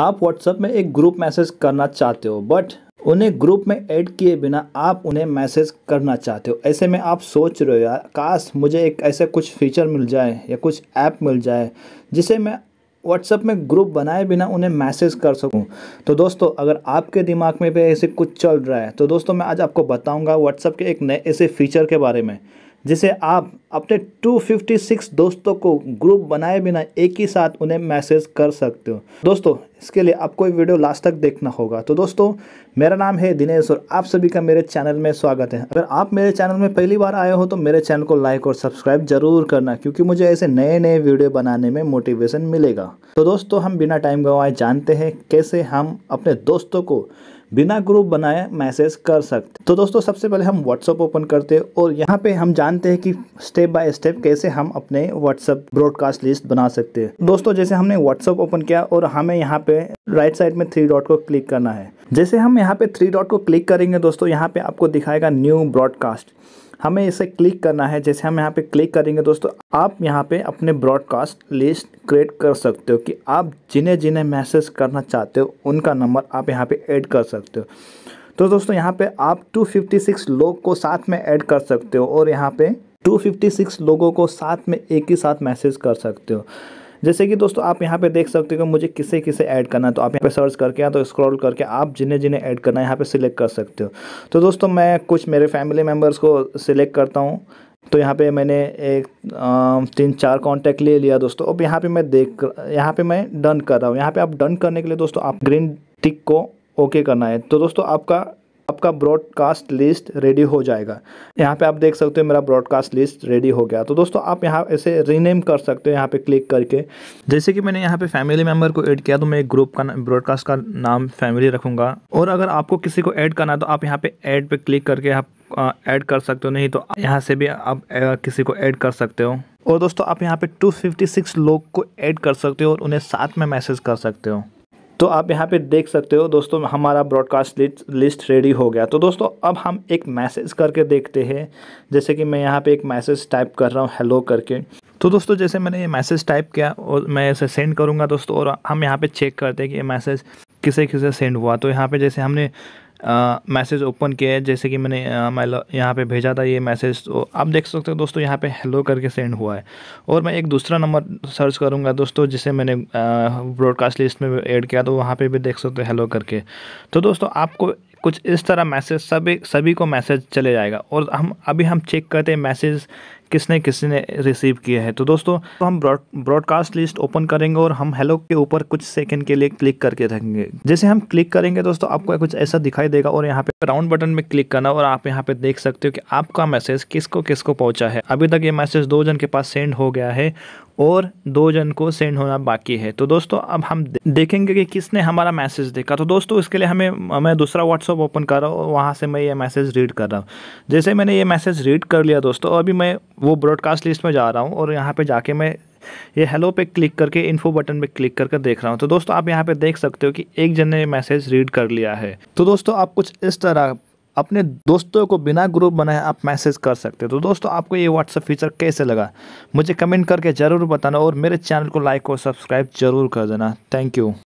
आप व्हाट्सएप में एक ग्रुप मैसेज करना चाहते हो बट उन्हें ग्रुप में ऐड किए बिना आप उन्हें मैसेज करना चाहते हो। ऐसे में आप सोच रहे हो, यार, काश मुझे एक ऐसा कुछ फीचर मिल जाए या कुछ ऐप मिल जाए, जिसे मैं व्हाट्सएप में ग्रुप बनाए बिना उन्हें मैसेज कर सकूँ। तो दोस्तों, अगर आपके दिमाग में भी ऐसे कुछ चल रहा है तो दोस्तों, मैं आज आपको बताऊँगा व्हाट्सएप के एक नए ऐसे फीचर के बारे में। जिसे आप अपने 256 दोस्तों को ग्रुप बनाए बिना एक ही साथ उन्हें मैसेज कर सकते हो। दोस्तों, इसके लिए आपको ये वीडियो लास्ट तक देखना होगा। तो दोस्तों, मेरा नाम है दिनेश और आप सभी का मेरे चैनल में स्वागत है। अगर आप मेरे चैनल में पहली बार आए हो तो मेरे चैनल को लाइक और सब्सक्राइब ज़रूर करना, क्योंकि मुझे ऐसे नए नए वीडियो बनाने में मोटिवेशन मिलेगा। तो दोस्तों, हम बिना टाइम गंवाए जानते हैं कैसे हम अपने दोस्तों को बिना ग्रुप बनाए मैसेज कर सकते तो दोस्तों, सबसे पहले हम व्हाट्सअप ओपन करते हैं और यहाँ पे हम जानते हैं कि स्टेप बाय स्टेप कैसे हम अपने व्हाट्सअप ब्रॉडकास्ट लिस्ट बना सकते हैं। दोस्तों, जैसे हमने व्हाट्सअप ओपन किया और हमें यहाँ पे राइट साइड में थ्री डॉट को क्लिक करना है। जैसे हम यहाँ पे थ्री डॉट को क्लिक करेंगे, दोस्तों, यहाँ पे आपको दिखाएगा न्यू ब्रॉडकास्ट हमें इसे क्लिक करना है। जैसे हम यहाँ पे क्लिक करेंगे दोस्तों, आप यहाँ पे अपने ब्रॉडकास्ट लिस्ट क्रिएट कर सकते हो कि आप जिन्हें जिन्हें मैसेज करना चाहते हो, उनका नंबर आप यहाँ पे ऐड कर सकते हो। तो दोस्तों, यहाँ पे आप 256 लोग को साथ में ऐड कर सकते हो और यहाँ पे 256 लोगों को साथ में एक ही साथ मैसेज कर सकते हो। जैसे कि दोस्तों, आप यहाँ पे देख सकते हो मुझे किसे किसे ऐड करना है। तो आप यहाँ पे सर्च करके या तो स्क्रॉल करके आप जिन्हें जिन्हें ऐड करना है, यहाँ पे सिलेक्ट कर सकते हो। तो दोस्तों, मैं कुछ मेरे फैमिली मेंबर्स को सिलेक्ट करता हूँ। तो यहाँ पे मैंने एक तीन चार कांटेक्ट ले लिया दोस्तों। अब यहाँ पे मैं देख, यहाँ पे मैं डन कर रहा हूँ। यहाँ पे आप डन करने के लिए दोस्तों, आप ग्रीन टिक को ओके करना है। तो दोस्तों, आपका आपका ब्रॉडकास्ट लिस्ट रेडी हो जाएगा। यहाँ पे आप देख सकते हो मेरा ब्रॉडकास्ट लिस्ट रेडी हो गया। तो दोस्तों, आप यहाँ ऐसे रीनेम कर सकते हो यहाँ पे क्लिक करके। जैसे कि मैंने यहाँ पे फैमिली मेंबर को ऐड किया तो मैं एक ग्रुप का ब्रॉडकास्ट का नाम फैमिली रखूँगा। और अगर आपको किसी को ऐड करना है तो आप यहाँ पे ऐड पे क्लिक करके आप ऐड कर सकते हो। नहीं तो यहाँ से भी आप किसी को ऐड कर सकते हो। और दोस्तों, आप यहाँ पे 256 लोग को ऐड कर सकते हो और उन्हें साथ में मैसेज कर सकते हो। तो आप यहाँ पे देख सकते हो, दोस्तों, हमारा ब्रॉडकास्ट लिस्ट रेडी हो गया। तो दोस्तों, अब हम एक मैसेज करके देखते हैं। जैसे कि मैं यहाँ पे एक मैसेज टाइप कर रहा हूँ हेलो करके। तो दोस्तों, जैसे मैंने ये मैसेज टाइप किया और मैं इसे सेंड करूँगा, दोस्तों, और हम यहाँ पर चेक करते हैं कि ये मैसेज किसे किसे सेंड हुआ। तो यहाँ पर जैसे हमने मैसेज ओपन किया है, जैसे कि मैंने मैं यहाँ पे भेजा था ये मैसेज तो आप देख सकते हो दोस्तों यहाँ पे हेलो करके सेंड हुआ है। और मैं एक दूसरा नंबर सर्च करूँगा दोस्तों, जिसे मैंने ब्रॉडकास्ट लिस्ट में ऐड किया तो वहाँ पे भी देख सकते हो हेलो करके। तो दोस्तों आपको कुछ इस तरह मैसेज सभी सभी को मैसेज चले जाएगा। और हम, अभी हम चेक करते हैं मैसेज किसने किसने रिसीव किया है। तो दोस्तों तो हम ब्रॉडकास्ट लिस्ट ओपन करेंगे और हम हेलो के ऊपर कुछ सेकंड के लिए क्लिक करके रखेंगे। जैसे हम क्लिक करेंगे दोस्तों, आपको कुछ ऐसा दिखाई देगा और यहाँ पे राउंड बटन में क्लिक करना और आप यहाँ पे देख सकते हो कि आपका मैसेज किसको किसको पहुँचा है। अभी तक ये मैसेज दो जन के पास सेंड हो गया है और दो जन को सेंड होना बाकी है। तो दोस्तों, अब हम देखेंगे कि किसने हमारा मैसेज देखा। तो दोस्तों, इसके लिए हमें, मैं दूसरा व्हाट्सअप ओपन कर रहा हूँ। और वहाँ से मैं ये मैसेज रीड कर रहा हूँ। जैसे मैंने ये मैसेज रीड कर लिया दोस्तों, अभी मैं वो ब्रॉडकास्ट लिस्ट में जा रहा हूँ और यहाँ पर जाके मैं ये हेलो पे क्लिक करके इन्फो बटन पे क्लिक करके देख रहा हूँ। तो दोस्तों, आप यहाँ पे देख सकते हो कि एक जन ने मैसेज रीड कर लिया है। तो दोस्तों, आप कुछ इस तरह अपने दोस्तों को बिना ग्रुप बनाए आप मैसेज कर सकते हो। तो दोस्तों, आपको ये व्हाट्सअप फीचर कैसे लगा? मुझे कमेंट करके ज़रूर बताना और मेरे चैनल को लाइक और सब्सक्राइब ज़रूर कर देना। Thank you